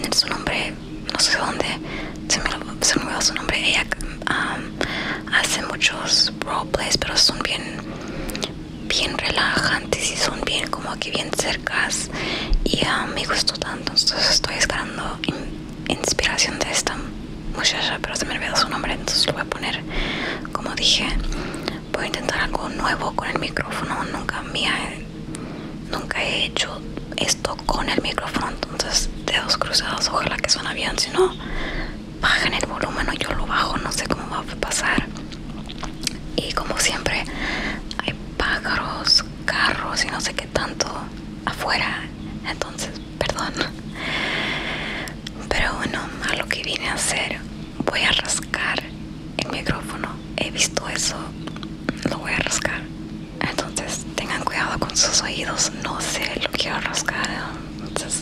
poner su nombre, no sé dónde, se me, se me va su nombre, ella hace muchos roleplays, pero son bien bien relajantes y son bien como que bien cercas y me gustó tanto. Entonces estoy esperando inspiración de esta muchacha pero se me olvidó su nombre entonces lo voy a poner como dije voy a intentar algo nuevo con el micrófono. Nunca me nunca he hecho esto con el micrófono entonces dedos cruzados ojalá que suena bien si no bajen el volumen o yo lo bajo no sé cómo va a pasar. Y como siempre hay pájaros carros y no sé qué tanto afuera entonces perdón. Pero bueno a lo que vine a hacer voy a rascar el micrófono he visto eso lo voy a rascar. Entonces tengan cuidado con sus oídos no lo quiero rascar entonces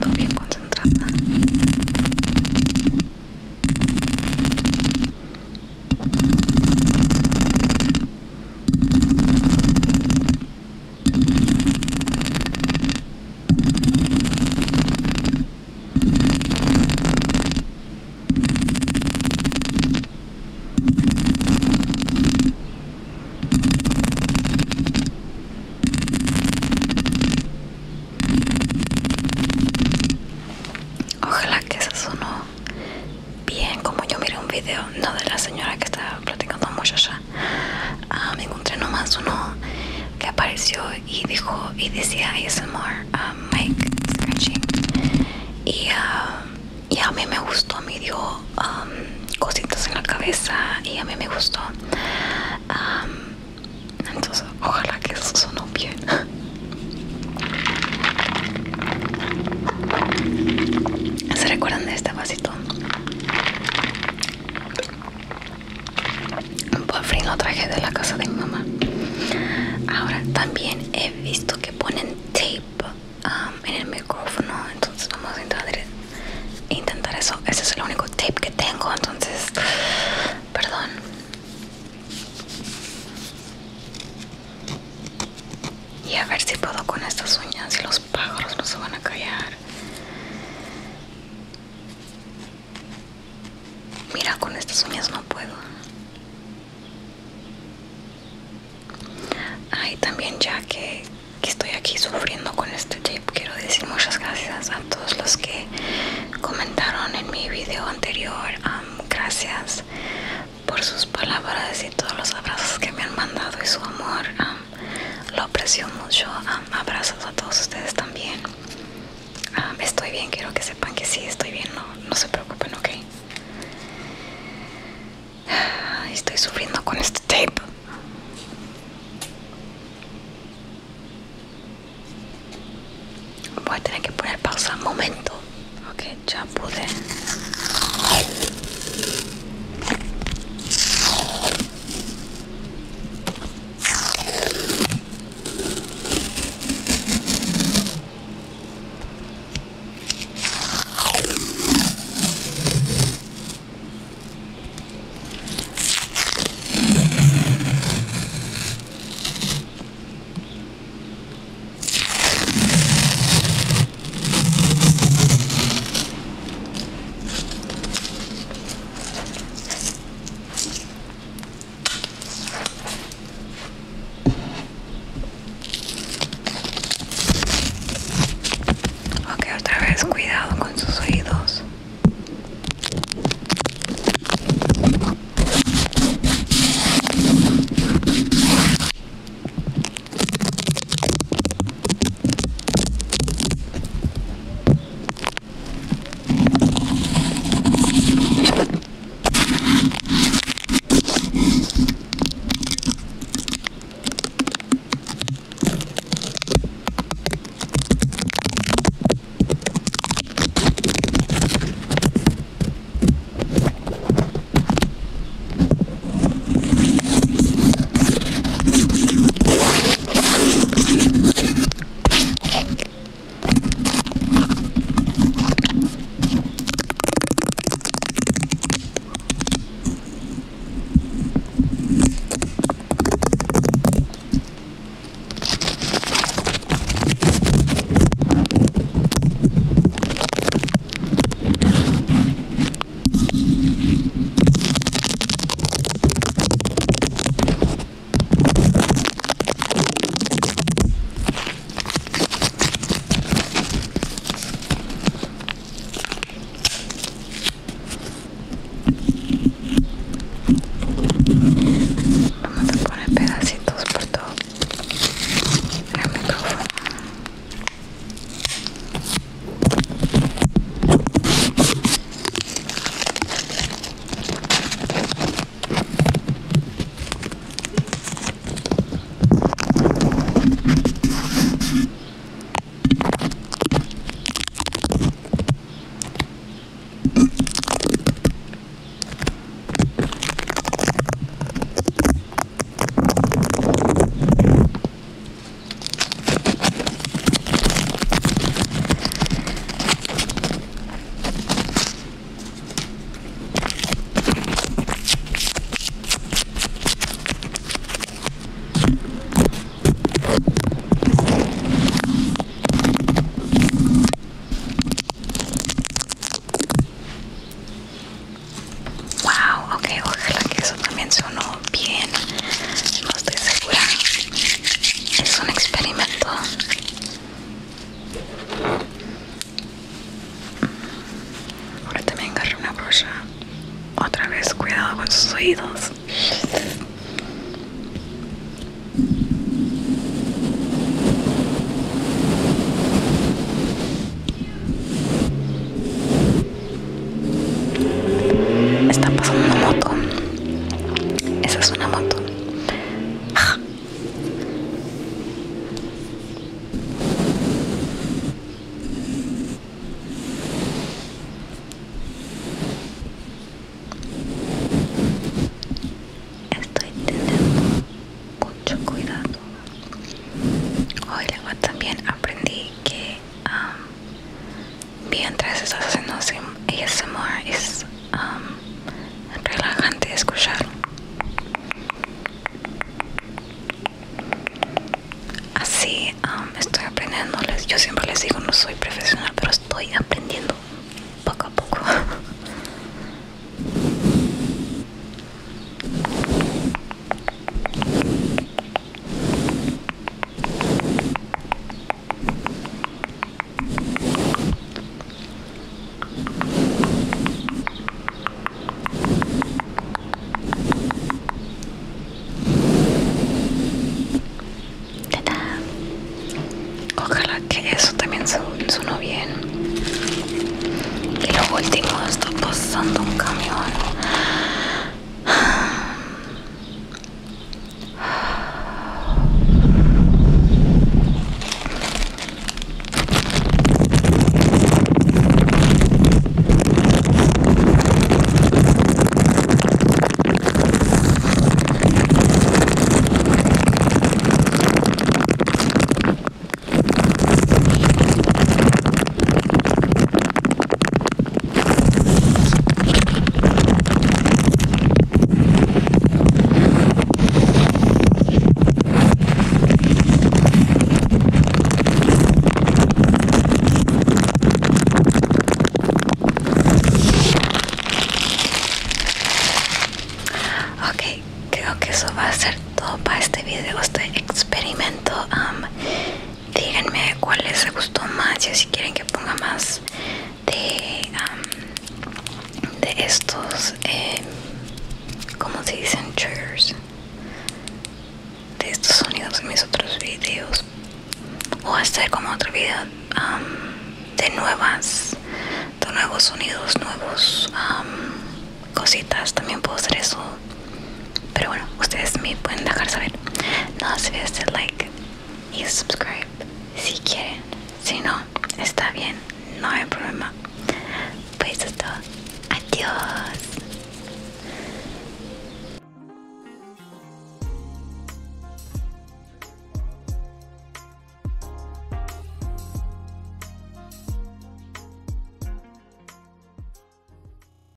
Todo bien concentrada. Ojalá que eso sonó bien como yo miré un video, no de la señora que estaba platicando mucho. Ah, me encontré nomás uno que apareció y dijo y decía ASMR, uh, Mike Scratching. Y, ah, y a mí me gustó, me dio um, cositas en la cabeza y a mí me gustó. Um, entonces, ojalá que eso sonó bien. ¿Se recuerdan de este vasito? Por fin lo traje de la casa de mi mamá. Ahora también he visto que ponen tape um, en el micrófono. Entonces vamos a intentar, intentar eso. Ese es el único tape que tengo. Entonces, perdón. Y a ver si puedo con estas uñas y los pájaros no se van a callar. Mira, con estas uñas no puedo. Ay, también ya que, estoy aquí sufriendo con este tape, quiero decir muchas gracias a todos los que comentaron en mi video anterior. Gracias por sus palabras y todos los abrazos que me han mandado y su amor. Um, lo aprecio mucho. Abrazos a todos ustedes también. Estoy bien, quiero que sepan que sí, estoy bien, no, no se preocupen, ok. Estoy sufriendo con este tape. Voy a tener que poner pausa momento. Ok, ya pude. Vez, cuidado Yo siempre les digo no soy profesional, último está pasando un camión. En mis otros videos. O hacer como otro video de nuevas, de nuevos sonidos, nuevos cositas. También puedo hacer eso pero bueno, ustedes me pueden dejar saber. No se olviden de like y subscribe